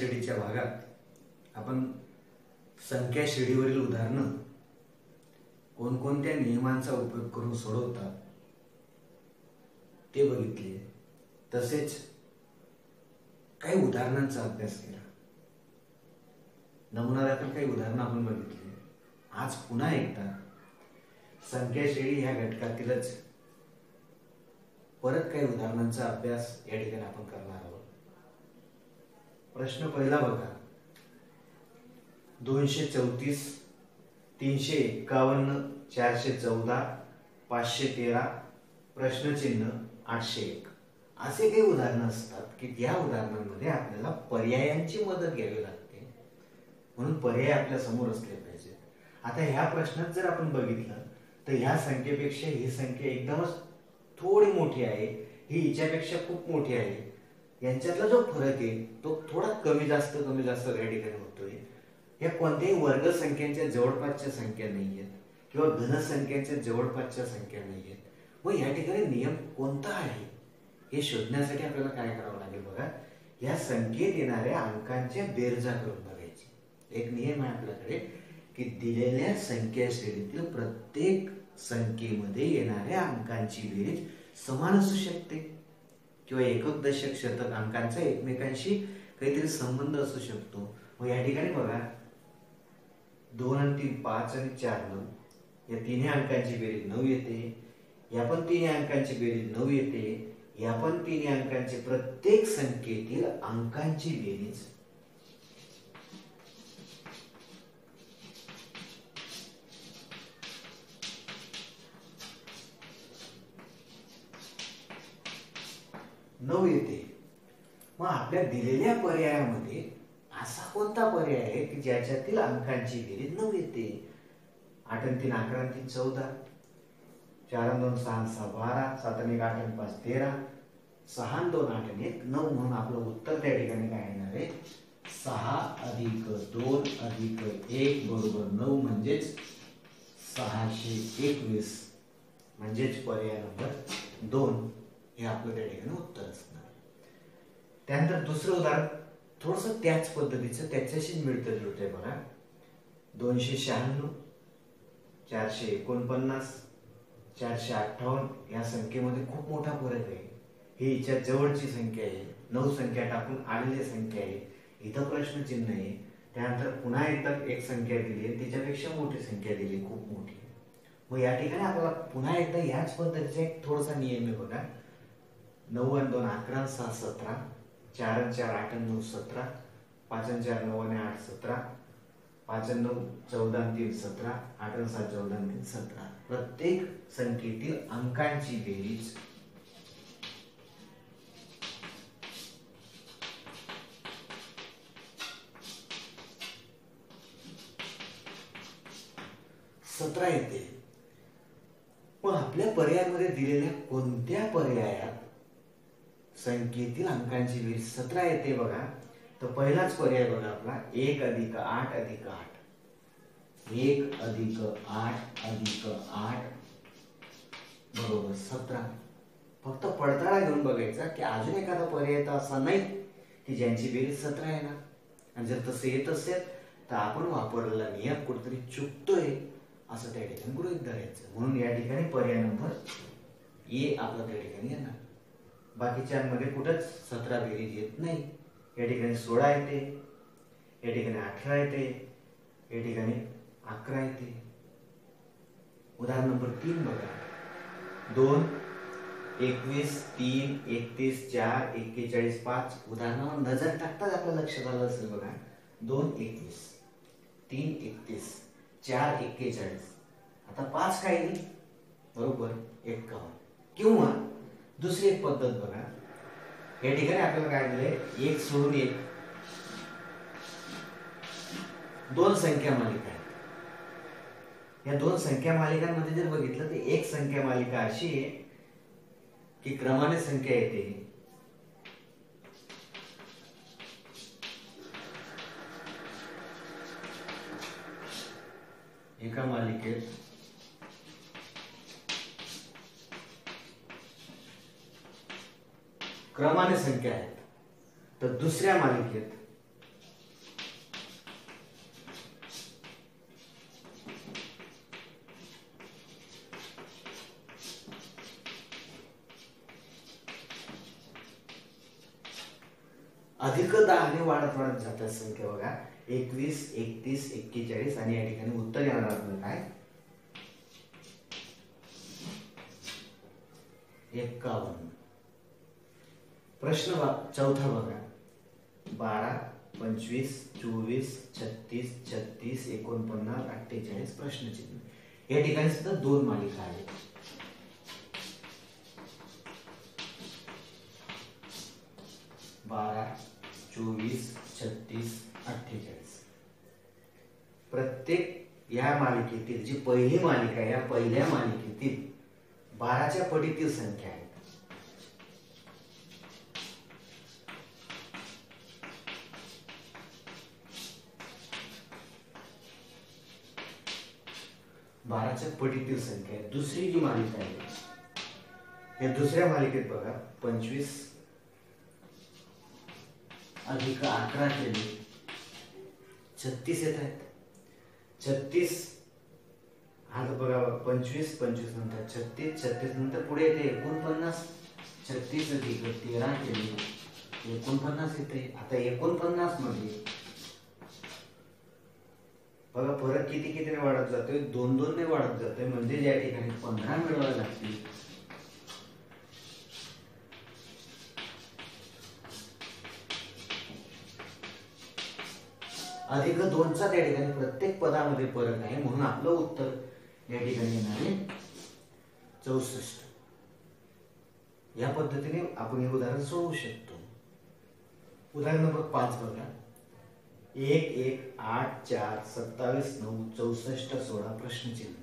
शिडीच्या भागात. आपण संख्या शिडीवरील उदाहरणं कोणकोणत्या नियमांचा उपयोग करून सोडवतात ते बघितले. तसेच काही उदाहरणांचा अभ्यास केला. नमुना दाखल काही उदाहरणं आपण बघितली. आज पुन्हा एकदा संख्या ह्या घटकातीलच. परत काही उदाहरणांचा अभ्यास या ठिकाणी आपण करणार आहोत. प्रश्न पहिला बघा. दोनशे चौतीस तीनशे एक्कावन्न चारशे चौदा पाचशे तेरा प्रश्नचिन्ह आठशे एक. असे काही उदाहरणं असतात की त्या उदाहरणांमध्ये आपल्याला पर्यायांची मदत घ्यावी लागते. म्हणून पर्याय आपल्यासमोर असले पाहिजे आता ह्या प्रश्नात जर आपण बघितलं तर ह्या संख्येपेक्षा ही संख्या एकदमच थोडी मोठी आहे. ही हिच्यापेक्षा खूप मोठी आहे. यांच्यातला जो फरक आहे तो थोडा कमी जास्त कमी जास्त या ठिकाणी होतोय. या कोणत्याही वर्ग संख्यांच्या जवळपासच्या संख्या नाही आहेत किंवा घनसंख्यांच्या जवळपासच्या संख्या नाही आहेत व या ठिकाणी नियम कोणता आहे? हे शोधण्यासाठी आपल्याला काय करावं लागेल बघा? या संख्येत येणाऱ्या अंकांच्या बेरजा करून बघायची. एक नियम आहे आपल्याकडे की दिलेल्या संख्या श्रेणीतील प्रत्येक संख्येमध्ये येणाऱ्या अंकांची बेरीज समान असू शकते. किंवा एकक दशक शतक अंकांचा एकमेकांशी काहीतरी संबंध असू शकतो. मग या ठिकाणी बघा दोन आणि तीन पाच आणि चार नऊ. या तिन्ही अंकांची बेरीज नऊ येते. या पण तिन्ही अंकांची बेरीज नऊ येते. या पण तिन्ही अंकांची प्रत्येक संख्येतील अंकांची बेरीज नऊ येते. मग आपल्या दिलेल्या पर्यायामध्ये असा कोणता पर्याय आहे की ज्याच्यातील अंकांची बेरीज नऊ येते? आठ आणि तीन अकरा तीन चौदा. चार दोन सहा सहा बारा. सात आणि एक आठ आणि पाच तेरा. सहा दोन आठ आणि एक नऊ. म्हणून आपलं उत्तर त्या ठिकाणी काय येणार आहे? सहा अधिक दोन अधिक एक बरोबर नऊ म्हणजेच सहाशे एकवीस. म्हणजेच पर्याय नंबर दोन. हे आपलं त्या ठिकाणी उत्तर असणार त्यानंतर दुसरं उदाहरण थोडस त्याच पद्धतीचं त्याच्याशीच मिळतं जुळते बघा. दोनशे शहाण्णव चारशे एकोणपन्नास चारशे अठ्ठावन्न या संख्येमध्ये खूप मोठा फरक आहे. ही हिच्या जवळची संख्या आहे. नऊ संख्या टाकून आलेली संख्या आहे. इथं प्रश्नचिन्ह आहे. त्यानंतर पुन्हा एकदा एक संख्या दिली आहे. तिच्यापेक्षा मोठी संख्या दिली खूप मोठी. मग या ठिकाणी आपल्याला पुन्हा एकदा याच पद्धतीचा एक थोडासा नियम आहे बघा. नऊ आणि दोन अकरा सहा सतरा चार आणि चार आठ आणि नऊ सतरा पाच आणि चार नऊ आणि आठ सतरा पाच आणि नऊ चौदा तीन सतरा आठ आणि सात चौदा तीन सतरा. प्रत्येक संख्येतील अंकांची बेरीज. सतरा येते. मग आपल्या पर्यायामध्ये दिलेल्या कोणत्या पर्यायात संख्येतील अंकांची बेरीज सतरा येते बघा. तर पहिलाच पर्याय बघा आपला. एक अधिक आठ अधिक आठ. एक अधिक आठ अधिक आठ बरोबर सतरा. फक्त पडताळा घेऊन बघायचा की अजून एखादा पर्याय तर असा नाही की ज्यांची बेरीज सतरा येणार आणि जर तसं येत असेल तर आपण वापरलेला नियम कुठेतरी चुकतोय असं त्या ठिकाणी गृहित धरायचं. म्हणून या ठिकाणी पर्याय नंबर ए आपला त्या ठिकाणी येणार. बाकीच्यांमध्ये कुठंच सतरा बेरीज येत नाही. या ठिकाणी सोळा येते. या ठिकाणी अठरा येते. या ठिकाणी अकरा येते. उदाहरण नंबर तीन बघा. दोन एकवीस तीन एकतीस चार एक्केचाळीस पाच. उदाहरणावर नजर टाकताच आपल्या लक्षात आलं असेल बघा. दोन एकवीस. तीन एकतीस. चार एक्केचाळीस. आता पाच काय बरोबर एक्कावन्न किंवा दुसरी एक पद्धत बघा. या ठिकाणी आपल्याला काय दिले एक सोडून एक. दोन संख्या मालिका आहेत. या दोन संख्या मालिकांमध्ये जर बघितलं तर एक संख्या मालिका अशी आहे की क्रमाने संख्या येते. एका मालिकेत क्रमाने संख्या आहेत. तर दुसऱ्या मालिकेत अधिक दहाने वाढत वाढत जातात संख्या बघा. एकवीस एकतीस एक्केचाळीस आणि या ठिकाणी उत्तर येणार आहे काय? एक्कावन्न प्रश्न चौथा बघा. बारा पंचवीस चोवीस छत्तीस छत्तीस एकोणपन्नास अठ्ठेचाळीस प्रश्नचिन्ह. या ठिकाणी सुद्धा दोन मालिका आहेत. बारा चोवीस छत्तीस अठ्ठेचाळीस. प्रत्येक या मालिकेतील जी पहिली मालिका या पहिल्या मालिकेतील बाराच्या पटीतील संख्या आहे बाराच्या पटीतील संख्या आहे. दुसरी जी मालिका आहे या दुसऱ्या मालिकेत बघा पंचवीस अधिक अकरा केले छत्तीस येत आहेत. छत्तीस आता बघा पंचवीस पंचवीस नंतर छत्तीस छत्तीस नंतर पुढे येते एकोणपन्नास छत्तीस अधिक तेरा केले एकोणपन्नास येते. आता एकोणपन्नासमध्ये बघा फरक किती कितीने वाढत जातोय? दोन दोन ने वाढत जातोय. म्हणजे या ठिकाणी पंधरा मिळवायला लागतील. अधिक दोनचा त्या ठिकाणी प्रत्येक पदामध्ये फरक आहे म्हणून आपलं उत्तर या ठिकाणी येणार आहे चौसष्ट. या पद्धतीने आपण हे उदाहरण सोडवू शकतो. उदाहरण नंबर पाच बघा. एक एक आठ चार सत्तावीस नऊ चौसष्ट सोळा प्रश्नचिन्ह.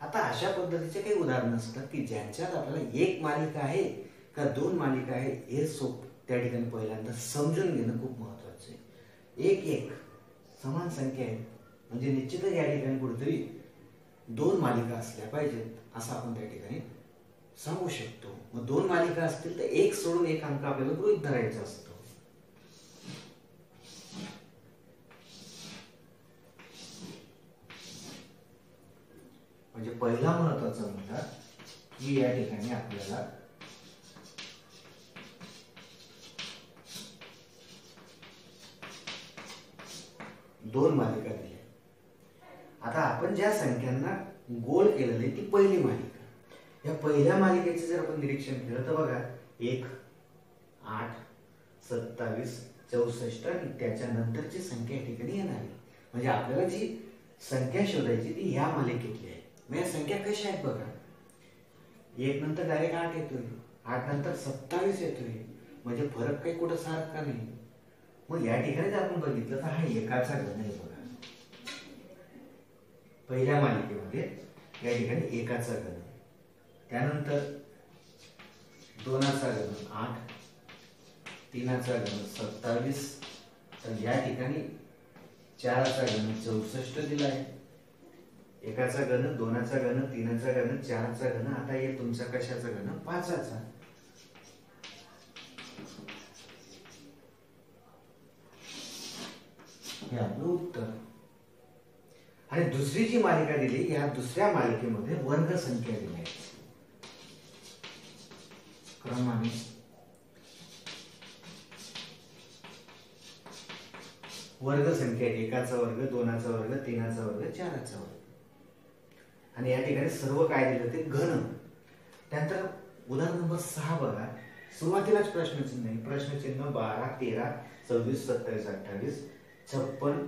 आता अशा पद्धतीचे काही उदाहरण असतात की ज्यांच्यात आपल्याला एक मालिका आहे का दोन मालिका आहे हे सोप त्या ठिकाणी पहिल्यांदा समजून घेणं खूप महत्वाचं आहे. एक एक समान संख्या आहे म्हणजे निश्चितच या ठिकाणी कुठेतरी दोन मालिका असल्या पाहिजेत असं आपण त्या ठिकाणी सांगू शकतो. मग दोन मालिका असतील तर एक सोडून एक अंक आपल्याला गृहित धरायचा असतो. म्हणजे पहिला महत्त्वाचा मुद्दा की या ठिकाणी आपल्याला दोन मालिका दिल्या. आता आपण ज्या संख्यांना गोल केलेली ती पहिली मालिका. या पहिल्या मालिकेचे जर आपण निरीक्षण केलं तर बघा एक आठ सत्तावीस चौसष्ट आणि त्याच्यानंतरची संख्या या ठिकाणी येणार आहे. म्हणजे आपल्याला जी संख्या शोधायची ती ह्या मालिकेतली आहे. म्हणजे संख्या कशा आहेत बघा? एक नंतर डायरेक्ट आठ येतोय. आठ नंतर सत्तावीस येतोय. म्हणजे फरक काही कुठं सारखा नाही. मग या ठिकाणी जर आपण बघितलं तर हा एकाचा घन आहे बघा. पहिल्या मालिकेमध्ये या ठिकाणी एकाचा घन त्यानंतर दोनाचा घन आठ तीनाचा घन सत्तावीस. तर या ठिकाणी चाराचा घन चौसष्ट दिला आहे. एकाचा घन दोनाचा घन तीनाचा घन चारचा घन आता हे तुमचा कशाचा घन? पाचाचा. हे आपलं उत्तर. आणि दुसरी जी मालिका दिली या दुसऱ्या मालिकेमध्ये वर्ग संख्या दिल्या क्रमाने. वर्ग संख्या एकाचा वर्ग दोनाचा वर्ग तीनाचा वर्ग चाराचा वर्ग. आणि या ठिकाणी सर्व काय दिलं ते घन. त्यानंतर उदाहरण नंबर सहा बघा. सुरुवातीलाच प्रश्नचिन्ह आहे. प्रश्नचिन्ह बारा तेरा सव्वीस सत्तावीस अठ्ठावीस छप्पन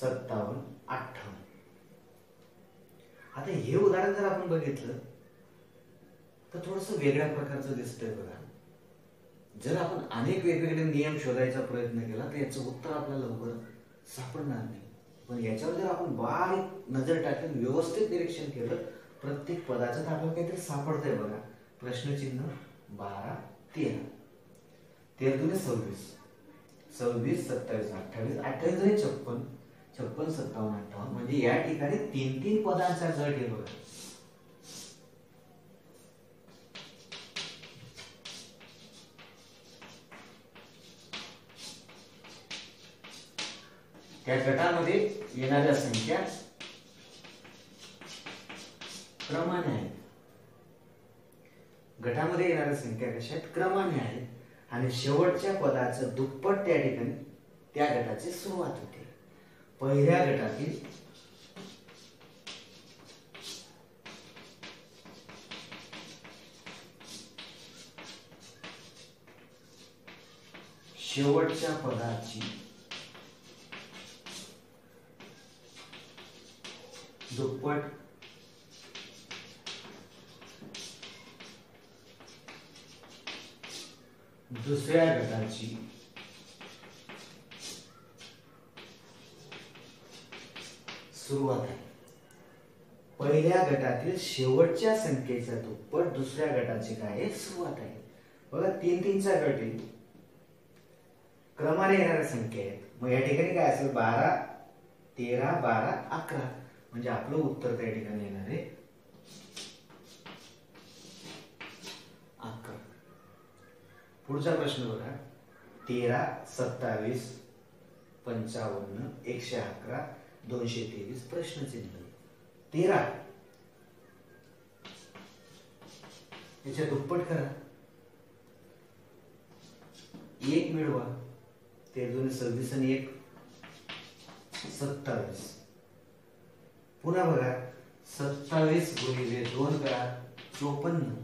सत्तावन्न अठ्ठावन्न. आता हे उदाहरण जर आपण बघितलं तर थोडस वेगळ्या प्रकारचं दिसतंय बघा. जर आपण अनेक वेगवेगळे नियम शोधायचा प्रयत्न केला तर याचं उत्तर आपल्याला लवकर सापडणार नाही. पण याच्यावर जर आपण बारीक नजर टाकून व्यवस्थित निरीक्षण केलं प्रत्येक पदाचं तर आपल्याला काहीतरी सापडतंय बघा. प्रश्नचिन्ह बारा तेरा. तेरा तुम्ही सव्वीस. सव्वीस सत्तावीस अठ्ठावीस अठ्ठावीस आणि छप्पन छप्पन सत्तावन्न अठ्ठावन्न म्हणजे या ठिकाणी तीन तीन पदांचा गट हे बघा. त्या गटामध्ये येणाऱ्या संख्या क्रमाने आहेत. गटामध्ये येणाऱ्या संख्या कशा आहेत? क्रमाने आहेत. आणि शेवटच्या पदाचं दुप्पट त्या ठिकाणी त्या गटाची सुरुवात होते. पहिल्या गटातील शेवटच्या पदाची दुप्पट. दुसऱ्या गटाची. सुरुवात आहे. पहिल्या गटातील शेवटच्या संख्येचा दुप्पट दुसऱ्या गटाची काय सुरुवात आहे. बघा तीन तीनचा गट आहे. क्रमाने येणाऱ्या संख्या आहेत. मग या ठिकाणी काय असेल? बारा तेरा बारा अकरा. म्हणजे आपलं उत्तर त्या ठिकाणी येणार आहे. अकरा पुढचा प्रश्न बघा. तेरा सत्तावीस पंचावन्न एकशे अकरा दोनशे तेवीस प्रश्नचिन्ह. तेरा. याच्या दुप्पट करा. एक मिळवा. ते दोन सव्वीस आणि एक. सत्तावीस. पुन्हा बघा सत्तावीस गुणिले दोन करा चोपन्न.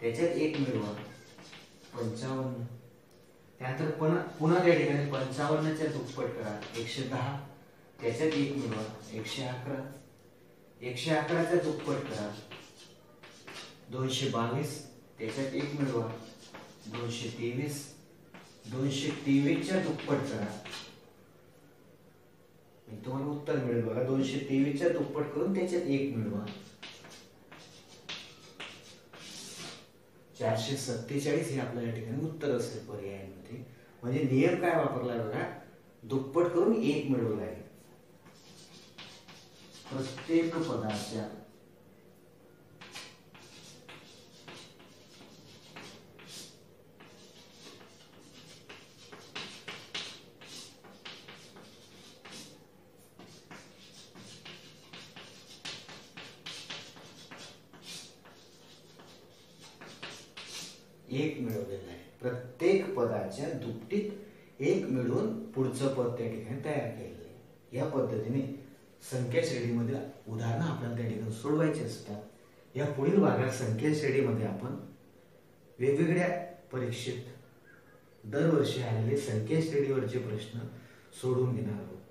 त्याच्यात एक मिळवा. पंचावन्न. त्यानंतर पुन्हा पुन्हा त्या ठिकाणी पंचावन्नच्या दुप्पट करा. एकशे दहा. त्याच्यात एक मिळवा. एकशे अकरा. एकशे अकराच्या दुप्पट करा. दोनशे बावीस. त्याच्यात एक मिळवा. दोनशे तेवीस. दोनशे तेवीसच्या दुप्पट करा. तुम्हाला उत्तर मिळेल बघा. दोनशे तेवीसच्या दुप्पट करून त्याच्यात एक मिळवा. चारशे सत्तेचाळीस हे आपल्या या ठिकाणी उत्तर असेल पर्यायांमध्ये. म्हणजे नियम काय वापरलाय बघा? दुप्पट करून एक मिळवला आहे प्रत्येक पदाच्या प्रत्येक पदाच्या दुपटीत एक मिळून पुढचं पद त्या ठिकाणी तयार केलेलं आहे. या पद्धतीने संख्या श्रेणीमध्ये उदाहरणं आपल्याला त्या ठिकाणी सोडवायची असतात. या पुढील भागात संख्या श्रेणीमध्ये आपण वेगवेगळ्या परीक्षेत दरवर्षी आलेले संख्या श्रेणीवरचे प्रश्न सोडून घेणार आहोत.